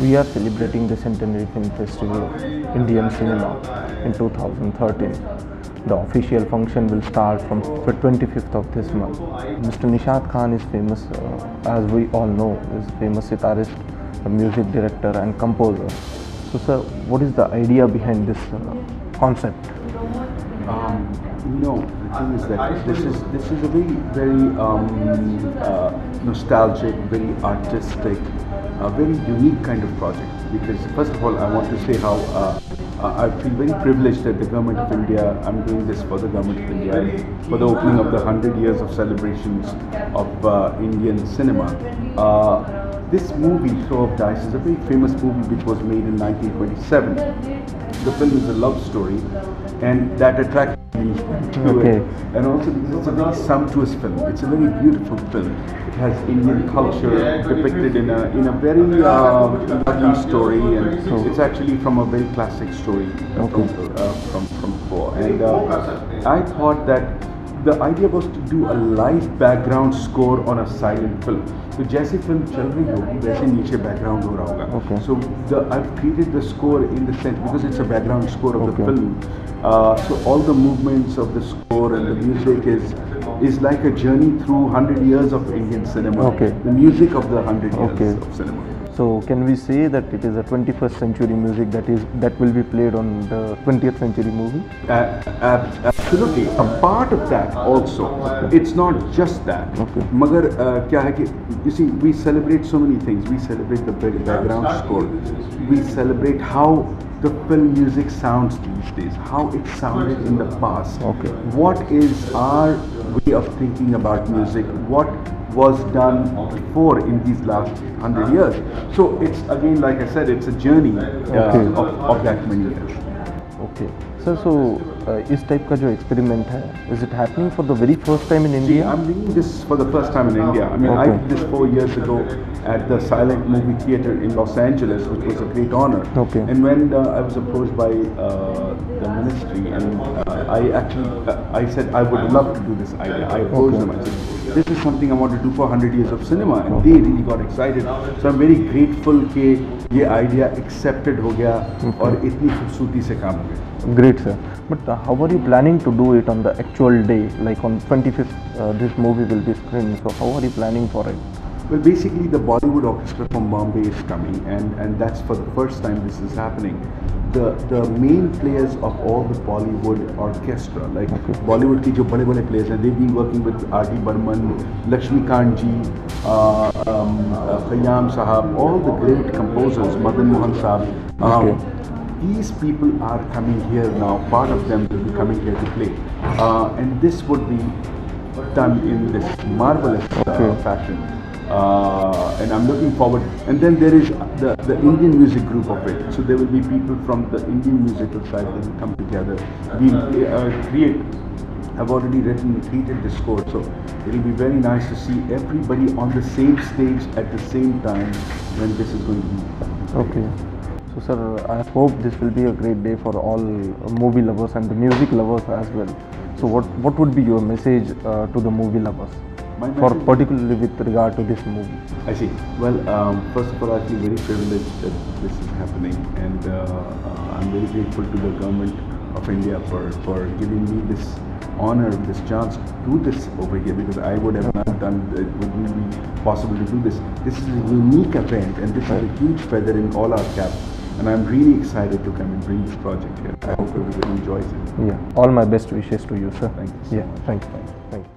We are celebrating the Centenary Film Festival of Indian Cinema in 2013. The official function will start from the 25th of this month. Mr. Nishat Khan is famous, uh, as we all know, is a famous sitarist, a music director and composer. So, sir, what is the idea behind this uh, concept? Um, know, the thing is that this is this is a very very um, uh, nostalgic, very artistic, a very unique kind of project. Because first of all, I want to say how uh, uh, I feel very privileged that the government of India. I'm doing this for the government of India for the opening of the hundred years of celebrations of uh, Indian cinema. Uh, this movie, Throw of Dice, is a very famous movie which was made in 1927. The film is a love story, and that attracted me to Okay. it. And also because it's a very sumptuous film. It's a very beautiful film. It has Indian culture depicted in a in a very uh, lovely story, and it's actually from a very classic story uh, Okay. from uh, from from before. And uh, I thought that the idea was to do a live background score on a silent film. तो जैसे film चल रही होगी वैसे नीचे background हो रहा होगा Okay. so the I've created the score in the sense because it's a background score of Okay. the film. Uh, so all the movements of the score and the music is is like a journey through hundred years of Indian cinema. Okay. The music of the hundred years Okay. of cinema. So can we say that it is a 21st century music that is that will be played on the 20th century movie? Uh, absolutely, a part of that also. Okay. It's not just that. Okay. Magar uh, you see, we celebrate so many things. We celebrate the background score. We celebrate how the film music sounds these days, how it sounded in the past. Okay. What is our way of thinking about music? What was done before in these last hundred years? So it's again, like I said, it's a journey uh, Okay. of, of that many years. Okay. Sir, so uh, इस type का जो experiment है is it happening for the very first time in See, India? I'm doing this for the first time in India. I mean, I Okay. did this four years ago at the Silent Movie Theatre in Los Angeles, which was a great honor. Okay. And when uh, I was approached by uh, the ministry, and uh, I actually, uh, I said I would love to do this idea. I approached Okay. them. I said, this is something I want to do for 100 years of cinema, and they really got excited. So I'm very grateful कि ये idea accepted हो गया और इतनी खूबसूरती से काम हो गया. Great, sir. But uh, how are you planning to do it on the actual day? Like on 25th, uh, this movie will be screened. So how are you planning for it? Well, basically, the Bollywood Orchestra from Bombay is coming, and, and that's for the first time this is happening. The the main players of all the Bollywood orchestra, like Bollywood की जो बड़े बड़े players हैं, they've been working with R.D. Burman, Lakshmikant ji, uh, um, uh, Khayyam Sahab, all the great composers, Madan Mohan Sahab. Um, Okay. these people are coming here now. Part of them will be coming here to play, uh, and this would be done in this marvelous uh, Okay. fashion. Uh, and I'm looking forward. And then there is the, the Indian music group of it. So there will be people from the Indian musical side that will come together. We uh, create. I've already written, created this score. So it'll be very nice to see everybody on the same stage at the same time when this is going to be. Okay. So, sir, I hope this will be a great day for all movie lovers and the music lovers as well. So, what what would be your message uh, to the movie lovers, for particularly with regard to this movie? I see. Well, um, first of all, I feel very privileged that this is happening, and uh, uh, I'm very grateful to the government of India for, for giving me this honor, this chance to do this over here because I would have not done it wouldn't be possible to do this. This is a unique event, and this is a huge feather in all our caps. And I'm really excited to come and bring this project here. I hope everybody enjoys it. Yeah. All my best wishes to you, sir. Thank you so Yeah. much. Thank you.